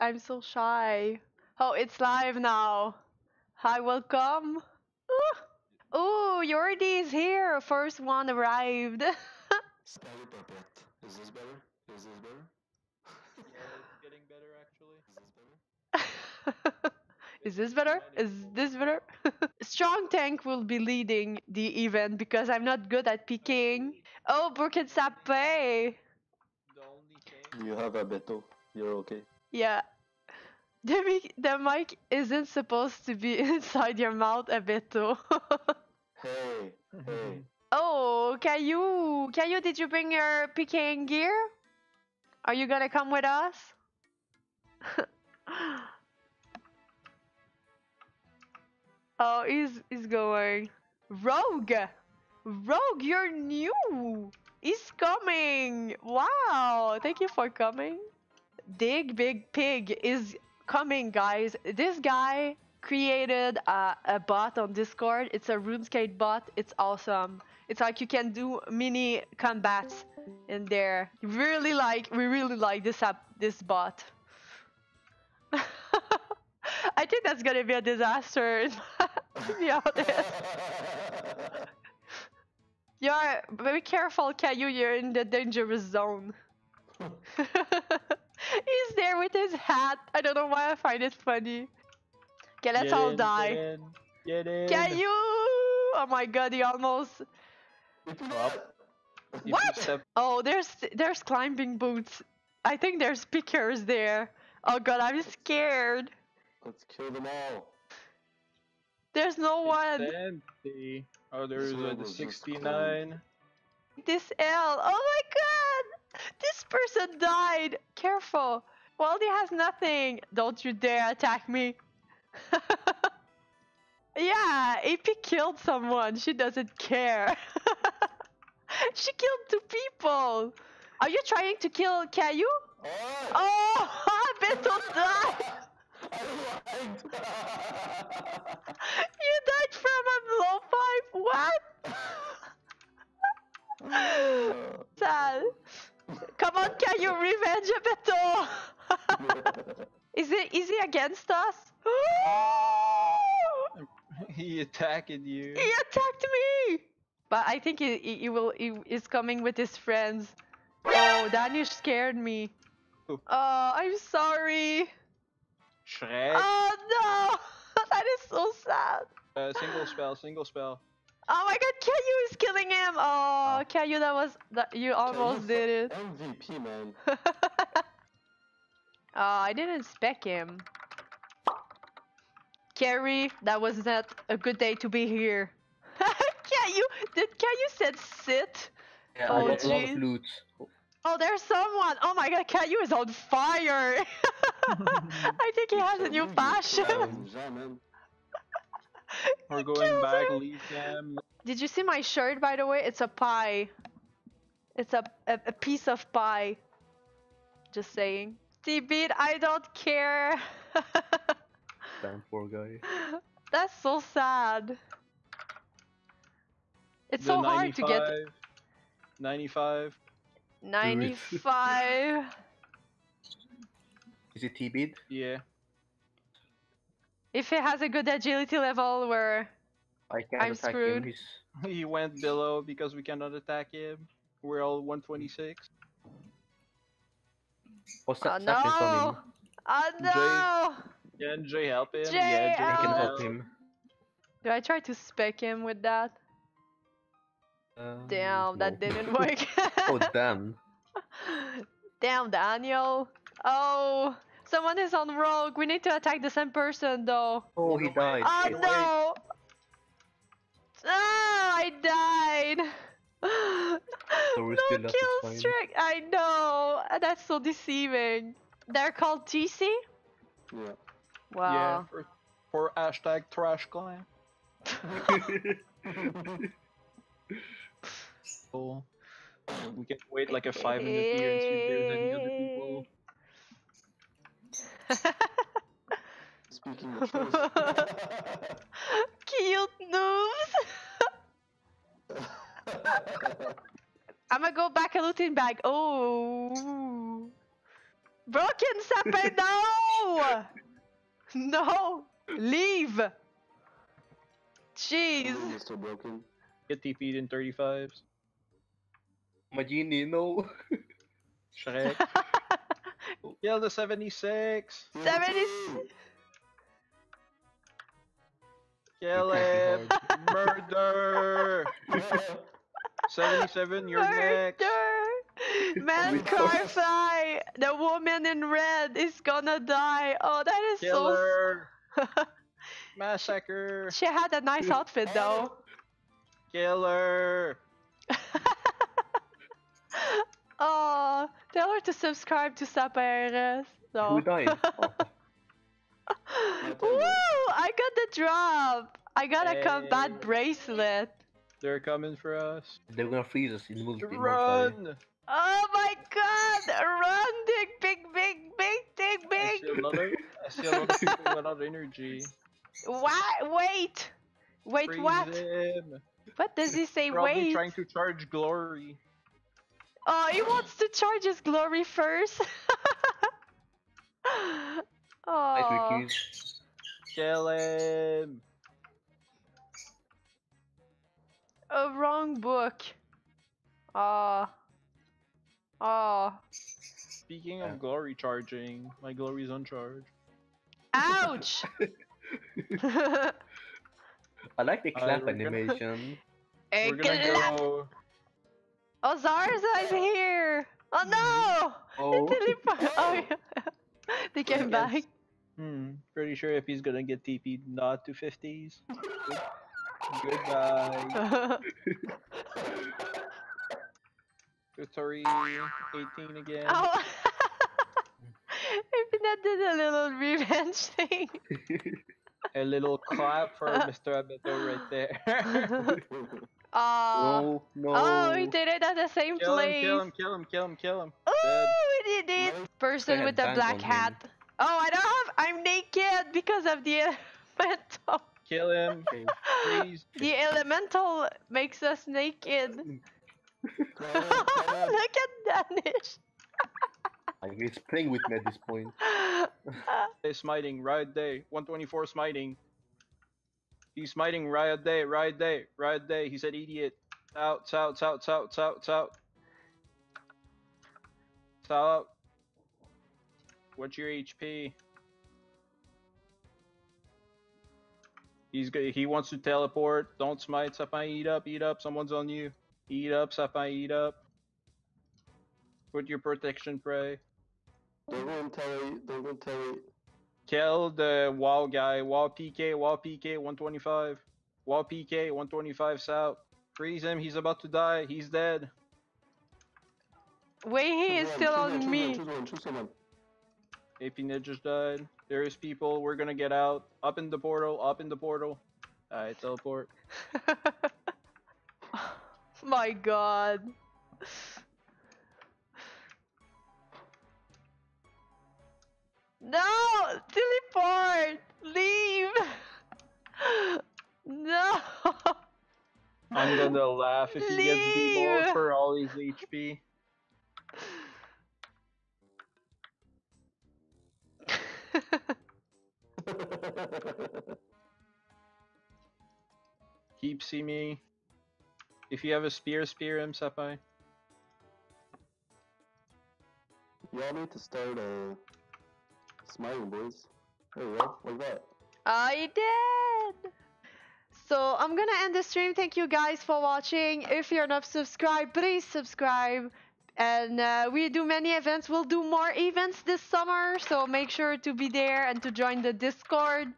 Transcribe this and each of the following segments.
I'm so shy. Oh, it's live now. Hi, welcome. Oh, Yordi is here. First one arrived. Sky puppet. Is this better? Is this better? Yeah, it's getting better actually. is this better? Is this better? Strong Tank will be leading the event because I'm not good at picking. Oh, Burkett Sape. The only thing. You have a Beto. You're okay. Yeah. The mic, the mic isn't supposed to be inside your mouth, a Abeto. Hey, hey. oh, Caillou! Caillou, did you bring your picking gear? Are you gonna come with us? oh, he's, he's going. Rogue! Rogue, you're new! He's coming! Wow! Thank you for coming. Digbigpig is coming, guys. This guy created a, a bot on Discord. It's a RuneScape bot. It's awesome. It's like you can do mini combats in there. Really like, we really like this app, this bot. I think that's gonna be a disaster. to be honest. You're very careful, Caillou. You're in the dangerous zone. He's there with his hat. I don't know why I find it funny. Okay, let's Get all in, die. Get in. Get in. Caillou! Oh my god, he almost. Up. What? Oh, there's there's climbing boots. I think there's pickers there. Oh god, I'm scared. Let's kill them all. There's no it's one. empty. Oh, there's one uh, the 69. This L. Oh my god! This person died. Careful. Well, he has nothing. Don't you dare attack me. yeah, AP killed someone. She doesn't care. she killed two people. Are you trying to kill Caillou? Oh! Oh, he attacked you. he attacked me. But I think he, he, he will he is coming with his friends. Oh, Danish scared me. Who? Oh, I'm sorry. Shrek. Oh no, that is so sad. Uh, single spell, single spell. Oh my god, Caillou is killing him! Oh, Caillou, that was that you almost did it. MVP, man. oh, I didn't spec him. Carrie, that was not a good day to be here. Caillou, did Caillou said sit? Yeah, Oh, I got a lot of loot. Oh, there's someone! Oh my god, Caillou is on fire! I think he has a new passion. Yeah, man. We're going back, leave them. Did you see my shirt, by the way? It's a pie. It's a, a, a piece of pie. Just saying. T-Beat, I don't care. Damn poor guy. That's so sad. It's The so hard to get 95. 95. Is it T-Bid? Yeah. if it has a good agility level where I can't I'm attack screwed. him. He went below because we cannot attack him. We're all 126. Oh, Sa- Oh Sack is no! coming. Oh no! Can Jay help him? Jay, yeah, Jay I can help him. Do I try to spec him with that? Um, Damn, that didn't work. oh damn. Damn, Daniel. Oh, someone is on rogue. We need to attack the same person though. Oh, he died. Oh Shit. no! Oh, I died. So no still up, it's kill streak. I know. That's so deceiving. They're called TC. Yeah. Yeah, for, for hashtag trash clan. So we can wait like a five minute here and see if there's any other people. Speaking of choice. Cute noobs. I'm gonna go back a looting bag. Oh. Broken Sape, no! No! Leave! Jeez! Room is still broken. Get TP'd in 35s. Magini, no. Shrek. Kill the 76. 70 Kill You're him. Murder. 77, you're next. Murder! Man With Carfly! The woman in red is gonna die! Oh, that is Kill so. her. Massacre. she had a nice outfit though. Killer! oh, tell her to subscribe to Saperes. No. Who died? Oh, Woo! I got the drop! I got a combat bracelet. They're coming for us. they're gonna freeze us in multi. Run. Oh my god! Run, big, big, big, big, big, I see a big! I see a lot people without energy. What? Wait! Wait, Freeze what? him. What does he say? Probably Wait! trying to charge glory. Oh, he wants to charge his glory first. Oh. Kill him. a wrong book. Oh. Oh. Speaking Yeah. of glory charging, my glory's on charge. Ouch! I like the Uh, clap we're gonna- animation. We're gonna go. Oh, Zarza is here! Oh no! Oh. The teleport- oh, yeah. they came back. Hmm. Pretty sure if he's gonna get TP'd not to 50s. Goodbye. Victory 18 again. oh. Ipinat did a little revenge thing. A little clap for uh. Mr. Abeto right there. Oh. Oh no. Oh, we did it at the same kill him, place. kill him, kill him, kill him, kill him. Oh, we did it. Nice. Person with the black on him. hat. Oh, I don't have. I'm naked because of the elemental. Kill him, please. The elemental makes us naked. Mm. Come on, come on. Look at Danish. Like, he's playing with me at this point. Hey, smiting, riot day, 124 smiting. He's smiting, riot day, riot day, riot day. He said idiot. Out, out, out, out, out, out. Out. What's your HP? He's good. He wants to teleport. Don't smite. Sapin, eat up, eat up. Someone's on you. Eat up, Sapin, eat up. Put your protection prey. Don't go and tell don't go and tell Kill the wall guy. Wall PK, wall PK, 125. Wall PK, 125 south. Freeze him. He's about to die. He's dead. Wait, he is still on me. Choose one, choose someone. AP Ninjas died. There is people. We're gonna get out. Up in the portal. Up in the portal. Alright, teleport. My god. No! Teleport! Leave! No! I'm gonna laugh if he gets devolved for all his HP. Keep see me. If you have a spear, spear him, Sapai. Y'all need to start uh smiling boys. There you go, like that. I did! So I'm gonna end the stream. Thank you guys for watching. If you're not subscribed, please subscribe. And uh, we do many events. We'll do more events this summer, so make sure to be there and to join the Discord.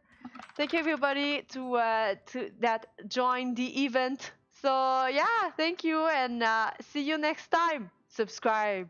Thank you everybody to uh, to that joined the event. So yeah, thank you and uh, see you next time. Subscribe.